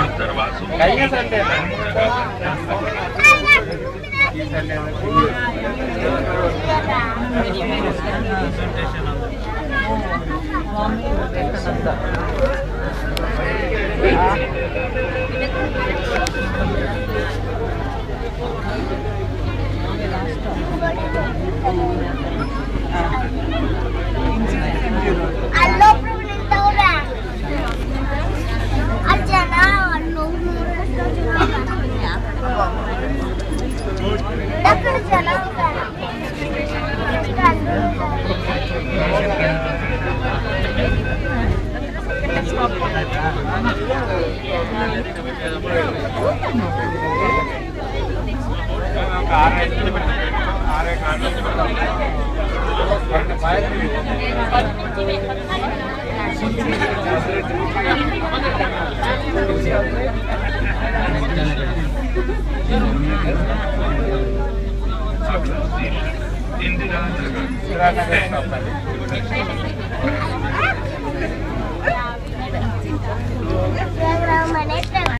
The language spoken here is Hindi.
और दरवाजों presentation of the preferito ora. Aja na allo. Dakar jana ora. Indira Nagar.